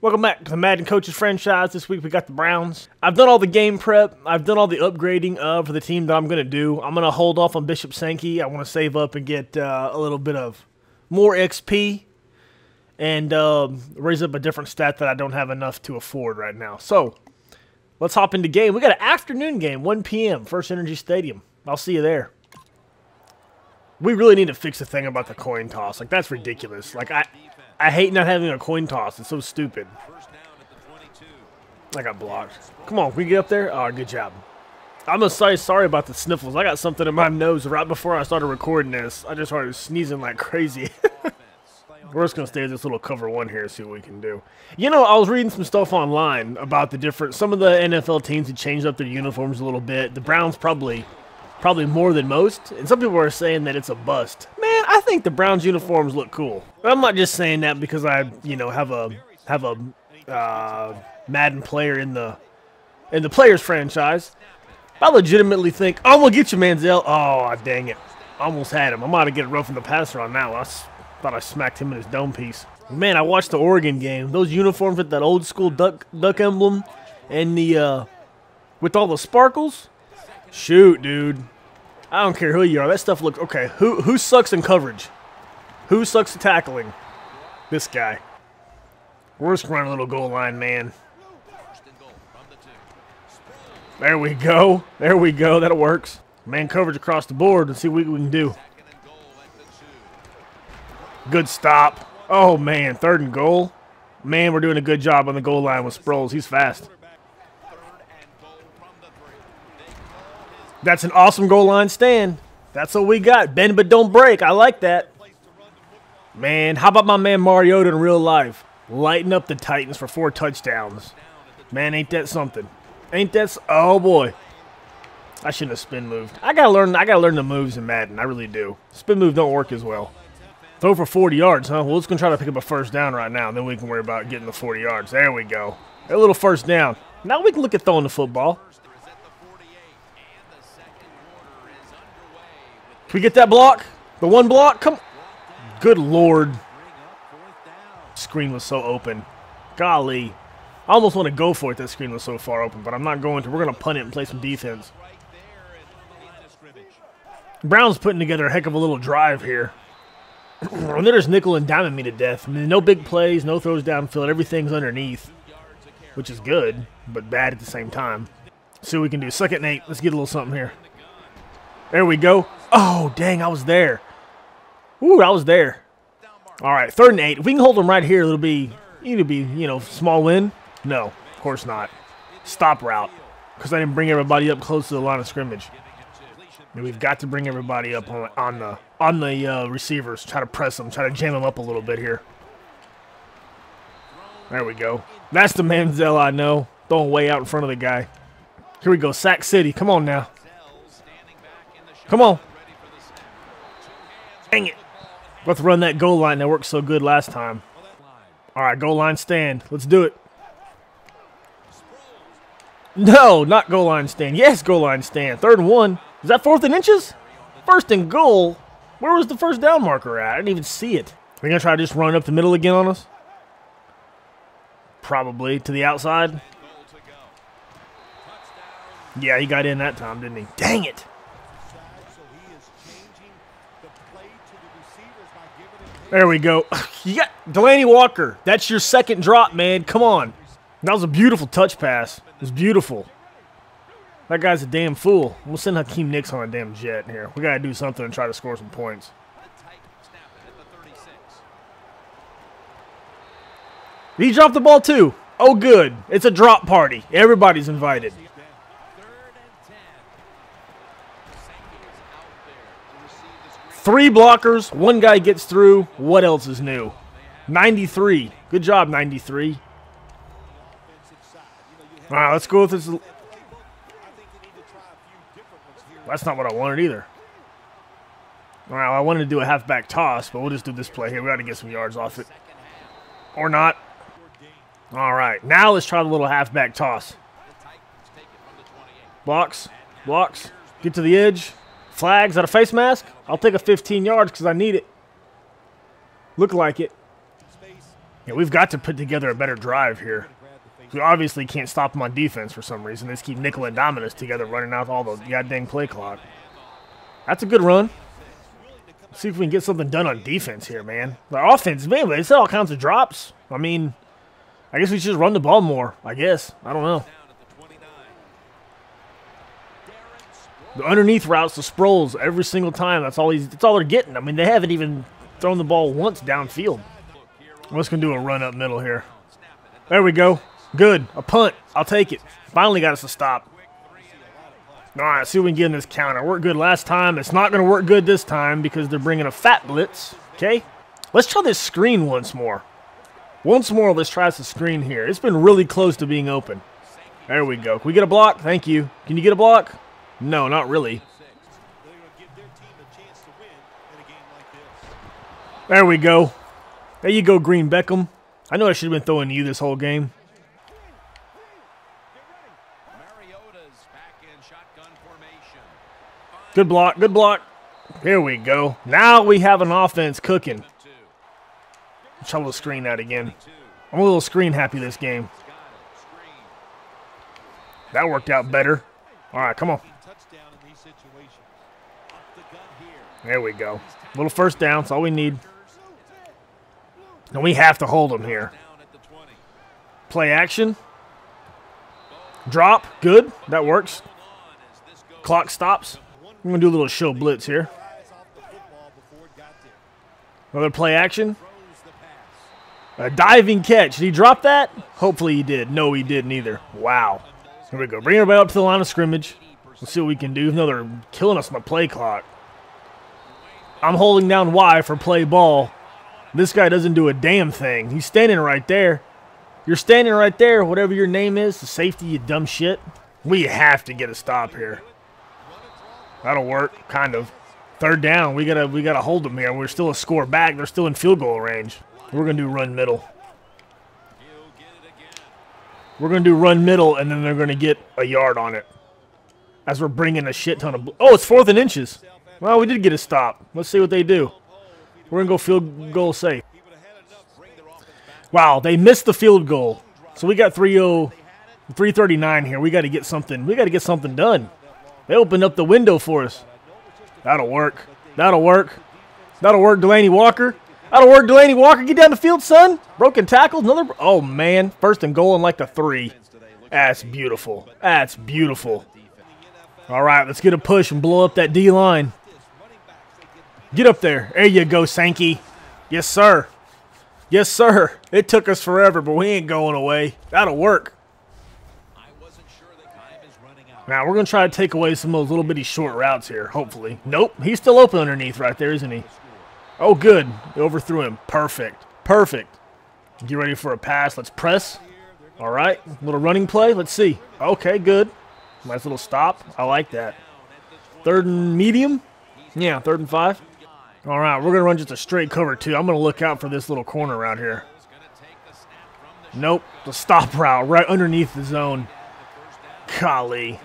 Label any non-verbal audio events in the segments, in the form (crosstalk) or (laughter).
Welcome back to the Madden Coaches franchise. This week we got the Browns. I've done all the game prep. I've done all the upgrading uh, for the team that I'm going to do. I'm going to hold off on Bishop Sankey. I want to save up and get uh, a little bit of more XP and uh, raise up a different stat that I don't have enough to afford right now. So let's hop into game. We got an afternoon game, 1 p.m., FirstEnergy Stadium. I'll see you there. We really need to fix the thing about the coin toss. Like, that's ridiculous. Like, I, I hate not having a coin toss. It's so stupid. I got blocked. Come on, we get up there? Oh, good job. I'm a sorry, sorry about the sniffles. I got something in my nose right before I started recording this. I just started sneezing like crazy. (laughs) We're just going to stay at this little cover one here and see what we can do. You know, I was reading some stuff online about the different... Some of the NFL teams have changed up their uniforms a little bit. The Browns probably probably more than most. And some people are saying that it's a bust. Man, I think the Browns uniforms look cool. But I'm not just saying that because I, you know, have a have a uh, Madden player in the in the players franchise. I legitimately think I'm gonna get you, Manziel. Oh, dang it! Almost had him. I'm about to get a rough from the passer on one. I thought I smacked him in his dome piece. Man, I watched the Oregon game. Those uniforms with that old school duck duck emblem and the uh, with all the sparkles. Shoot, dude. I don't care who you are. That stuff looks okay. Who who sucks in coverage? Who sucks at tackling? This guy. We're just running a little goal line, man. There we go. There we go. That works. Man coverage across the board. Let's see what we can do. Good stop. Oh, man. Third and goal. Man, we're doing a good job on the goal line with Sproles. He's fast. That's an awesome goal line stand. That's what we got. Bend but don't break. I like that. Man, how about my man Mariota in real life? Lighting up the Titans for four touchdowns. Man, ain't that something? Ain't that... Oh, boy. I shouldn't have spin moved. I gotta learn. I gotta learn the moves in Madden. I really do. Spin move don't work as well. Throw for 40 yards, huh? Well, let's gonna try to pick up a first down right now. Then we can worry about getting the 40 yards. There we go. A little first down. Now we can look at throwing the football. Can we get that block? The one block? Come. Good lord. Screen was so open. Golly. I almost want to go for it. That screen was so far open, but I'm not going to. We're going to punt it and play some defense. Brown's putting together a heck of a little drive here. (clears throat) and they're just nickel and diming me to death. I mean, no big plays, no throws downfield. Everything's underneath, which is good, but bad at the same time. See what we can do. Second and eight. Let's get a little something here. There we go. Oh, dang, I was there. Ooh, I was there. All right, third and eight. If we can hold them right here, it'll be, it'll be, you know, small win. No, of course not. Stop route, because I didn't bring everybody up close to the line of scrimmage. And we've got to bring everybody up on, on the on the uh, receivers. Try to press them. Try to jam them up a little bit here. There we go. That's the Manziel I know. Throwing way out in front of the guy. Here we go. Sack City. Come on now. Come on. Dang it. Let's run that goal line that worked so good last time. All right, goal line stand. Let's do it. No, not goal line stand. Yes, goal line stand. Third and one. Is that fourth and inches? First and goal. Where was the first down marker at? I didn't even see it. We're going to try to just run up the middle again on us? Probably. To the outside? Yeah, he got in that time, didn't he? Dang it. There we go. (laughs) yeah, got Delanie Walker. That's your second drop, man. Come on. That was a beautiful touch pass. It was beautiful. That guy's a damn fool. We'll send Hakeem Nicks on a damn jet here. We got to do something and try to score some points. He dropped the ball too. Oh, good. It's a drop party. Everybody's invited. Three blockers, one guy gets through. What else is new? 93. Good job, 93. All right, let's go with this. That's not what I wanted either. All right, I wanted to do a halfback toss, but we'll just do this play here. We got to get some yards off it. Or not. All right, now let's try the little halfback toss. Blocks, blocks, get to the edge. Flags at a face mask? I'll take a 15 yards because I need it. Look like it. Yeah, we've got to put together a better drive here. We obviously can't stop them on defense for some reason. They just keep nickel and Dominus together, running out all the goddamn play clock. That's a good run. Let's see if we can get something done on defense here, man. The offense, man, said all kinds of drops. I mean, I guess we should just run the ball more. I guess. I don't know. The underneath routes the Sproles every single time. That's all he's. That's all they're getting. I mean, they haven't even thrown the ball once downfield. Just gonna do a run up middle here. There we go. Good. A punt. I'll take it. Finally got us to stop. All right, see what we can get in this counter. Worked good last time. It's not going to work good this time because they're bringing a fat blitz. Okay. Let's try this screen once more. Once more, let's try this screen here. It's been really close to being open. There we go. Can we get a block? Thank you. Can you get a block? No, not really. There we go. There you go, Green Beckham. I know I should have been throwing you this whole game. Good block, good block. Here we go. Now we have an offense cooking. Try little screen that again. I'm a little screen happy this game. That worked out better. All right, come on. There we go. Little first down. That's all we need. And we have to hold them here. Play action. Drop. Good. That works. Clock stops. I'm going to do a little show blitz here. Another play action. A diving catch. Did he drop that? Hopefully he did. No, he didn't either. Wow. Here we go. Bring everybody up to the line of scrimmage. Let's see what we can do. No, they're killing us on the play clock. I'm holding down Y for play ball. This guy doesn't do a damn thing. He's standing right there. You're standing right there, whatever your name is, the safety, you dumb shit. We have to get a stop here. That'll work, kind of. Third down, we gotta we gotta hold them here. We're still a score back. They're still in field goal range. We're gonna do run middle. We're gonna do run middle, and then they're gonna get a yard on it. As we're bringing a shit ton of. Oh, it's fourth and inches. Well, we did get a stop. Let's see what they do. We're gonna go field goal safe. Wow, they missed the field goal. So we got 3-0, 339 here. We got to get something. We got to get something done. They opened up the window for us. That'll work. That'll work. That'll work, Delanie Walker. That'll work, Delanie Walker. Get down the field, son. Broken tackle. Another. Oh, man. First and goal in like the three. That's beautiful. That's beautiful. All right, let's get a push and blow up that D line. Get up there. There you go, Sankey. Yes, sir. Yes, sir. It took us forever, but we ain't going away. That'll work. Now, we're going to try to take away some of those little bitty short routes here, hopefully. Nope, he's still open underneath right there, isn't he? Oh, good. Overthrew him. Perfect. Perfect. Get ready for a pass. Let's press. All right. Little running play. Let's see. Okay, good. Nice little stop. I like that. Third and medium? Yeah, third and five. All right, we're going to run just a straight cover, too. I'm going to look out for this little corner around here. Nope, the stop route right underneath the zone. Golly.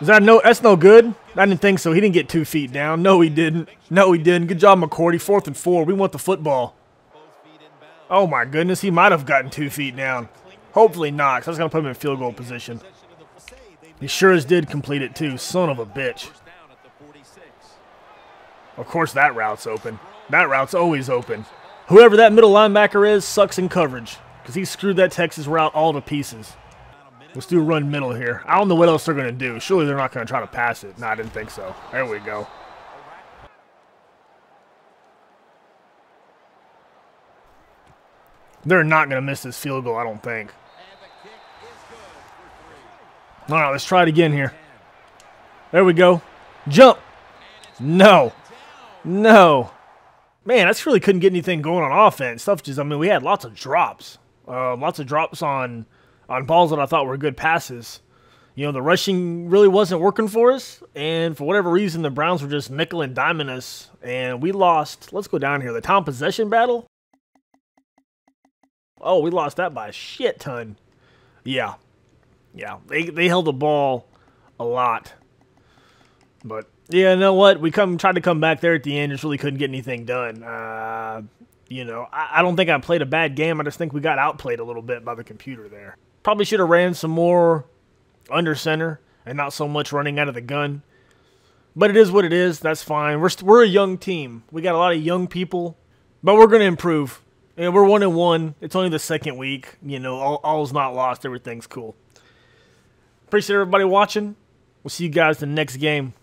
Is that no? That's no good. I didn't think so. He didn't get two feet down. No, he didn't. No, he didn't. Good job, McCourty. Fourth and four. We want the football. Oh my goodness, he might have gotten two feet down. Hopefully not. Cause I was gonna put him in field goal position. He sure as did complete it too. Son of a bitch. Of course that route's open. That route's always open. Whoever that middle linebacker is sucks in coverage. Because he screwed that Texas route all to pieces. Let's do run middle here. I don't know what else they're going to do. Surely they're not going to try to pass it. No, I didn't think so. There we go. They're not going to miss this field goal, I don't think. All right, let's try it again here. There we go. Jump. No. No. Man, I just really couldn't get anything going on offense. Stuff just, I mean, we had lots of drops. Uh, lots of drops on on balls that I thought were good passes. You know, the rushing really wasn't working for us, and for whatever reason, the Browns were just nickel and diming us, and we lost. Let's go down here. The town possession battle. Oh, we lost that by a shit ton. Yeah, yeah. They they held the ball a lot, but Yeah, you know what? We come tried to come back there at the end, just really couldn't get anything done. Uh, you know, I, don't think I played a bad game. I just think we got outplayed a little bit by the computer there. Probably should have ran some more under center and not so much running out of the gun. But it is what it is. That's fine. We're we're a young team. We got a lot of young people, but we're going to improve. And we're one and one. It's only the second week. You know, all, all's not lost. Everything's cool. Appreciate everybody watching. We'll see you guys the next game.